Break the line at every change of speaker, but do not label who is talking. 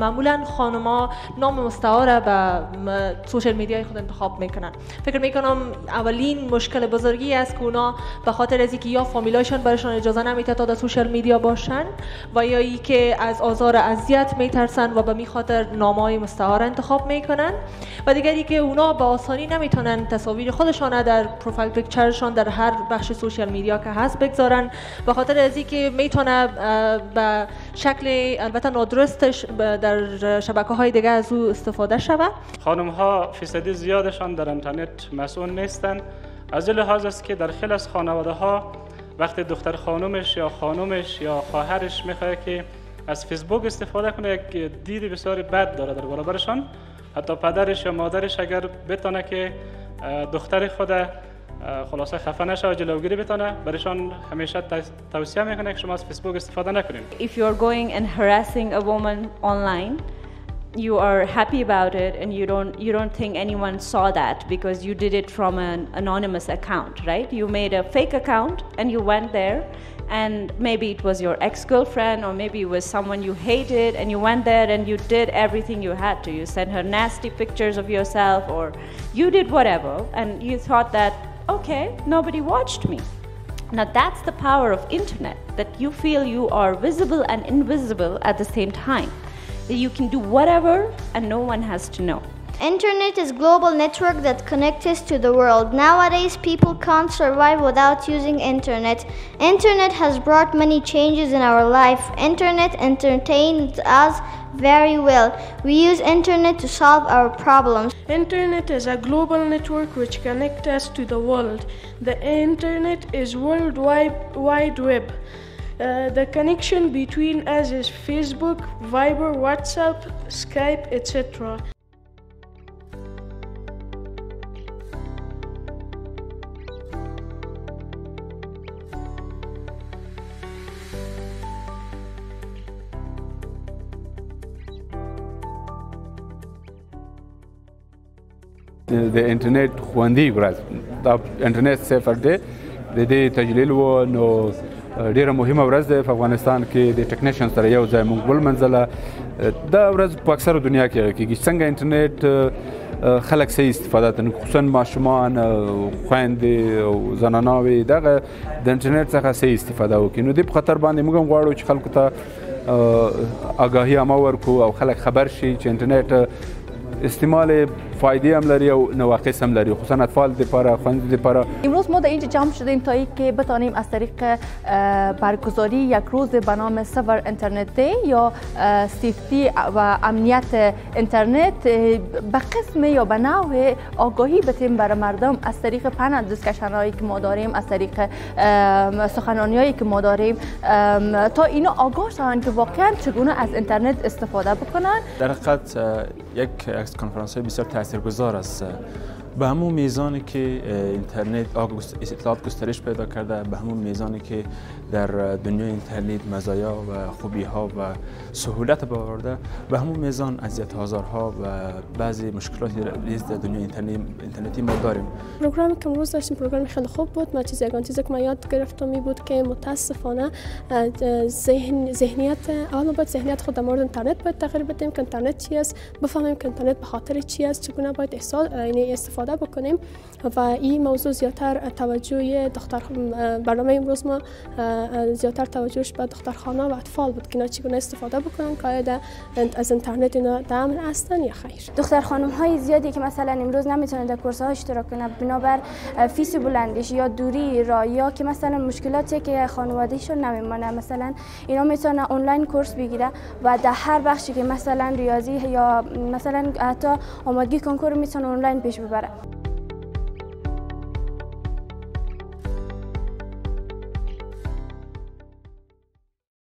معمولا خانما نام مستعار به social media ی خود انتخاب می‌کنن. فکر می‌کنم اولین مشکل بزرگی است که اونا به خاطر از اینکه یا فامیلایشان برشان اجازه نمیده تا در social media باشن و یا ای که از آزار اذیت میترسن و به می خاطر نامای مستعار انتخاب می‌کنن. و دیگری که اونا به آسانی نمی‌تونن تصاویر خودشان در profile picture شان در هر بخش سوشل میدیا که هست بگذارن. به خاطر از اینکه می‌تونه به شکل البته نادرستش در شبکه های دیگه از او استفاده شود.
خانم ها فیصدی زیادشان در اینترنت مسئول نیستند. از لحاظ است که در خیلی از خانواده ها وقتی دختر خانومش یا خانومش یا خواهرش می‌خواد که از فیسبوک استفاده کنه یک دید بسیار بد داره در برابرشان. حتی پدرش یا مادرش اگر بتونه که دختر خود خلاصه خفه نشه و جلوگیری بتونه برایشان همیشه توصیه میکنه که شما از فیسبوک استفاده نکنید
If you are going and harassing a woman online you are happy about it and you don't you don't think anyone saw that because you did it from an anonymous account right you made a fake account and you went there and maybe it was your ex-girlfriend or maybe it was someone you hated and you went there and you did everything you had to you sent her nasty pictures of yourself or you did whatever and you thought that okay nobody watched me now that's the power of internet that you feel you are visible and invisible at the same time that you can do whatever and no one has to know
Internet is global network that connects us to the world. Nowadays people can't survive without using internet. Internet has brought many changes in our life. Internet entertains us very well. We use internet to solve our problems.
Internet is a global network which connects us to the world. The internet is world wide, wide web. Uh, the connection between us is Facebook, Viber, WhatsApp, Skype, etc.
د انټرنیټ خوندي ورځ. دا Internet Safer Day. د دې تجلیل و نو ډیره مهمه ورځ ده. په افغانستان کې د ټیکنیشن سره یو ځای مونږ بل منځله دا ورځ په اکثره دنیا کې کېږي څنګه انټرنیټ خلک سه استفاده کوي. خصوصا ماشومان خويندې او زناناوي دغه د انټرنیټ څخه سه استفاده وکړي. نو د خطر باندې موږ غواړو چې خلکو ته آگاهی هم ورکو او خلک خبر شي چې انټرنیټ استعمال فایده هم لري او نواقص هم لري. خصوصا اطفال لپاره خوانده لپاره
امروز ما در اینجا جمع شدیم تا که بتانیم از طریق برگزاری یک روز به نام Safer Internet Day یا safety و امنیت اینترنت به قسم یا به نوع آگاهی بتیم برای مردم از طریق panel discussion هایی که ما داریم از طریق سخنانی هایی که ما داریم. تا اینا آگاه شوند که واقعا چگونه از اینترنت استفاده بکنن.
در حقیقت یک کنفرانس بسیار تاثیرگذار است. به همون میزانی که اینترنت اطلاعات گسترش پیدا کرده به همون میزانی که در دنیای اینترنت مزایا و خوبی ها و سهولت باورده به همون میزان اذیت ها و بعضی مشکلاتی ریز در دنیای اینترنتی ما داریم.
پروگرامی که امروز داشتیم پروگرام خیلی خوب بود. ما چیز یگان چیزی که ما یاد گرفتم می بود که متاسفانه ذهن ذهنیت اول باید ذهنیت خود در مورد اینترنت باید تغییر بدیم که اینترنت چی است بفهمیم که اینترنت به خاطر چی است چگونه باید یعنی استفاده بکنیم. و این موضوع زیادتر توجه دختر برنامه امروز ما زیادتر توجهش به دخترخانما و اطفال بود که چگونه استفاده بکنن که آیا از اینترنت اینا امن هستن یا خیر؟
دختر خانم های زیادی که مثلا امروز نمی‌تونن در کورس ها اشتراک کنن بنابر fees بلندش یا دوری را یا که مثلا مشکلاتی که خانوادهشون نمیمانه مثلا اینا می‌تونن آنلاین کورس بگیره و در هر بخشی که مثلا ریاضی یا مثلا حتی آمادگی کنکور می‌تونه آنلاین پیش ببره.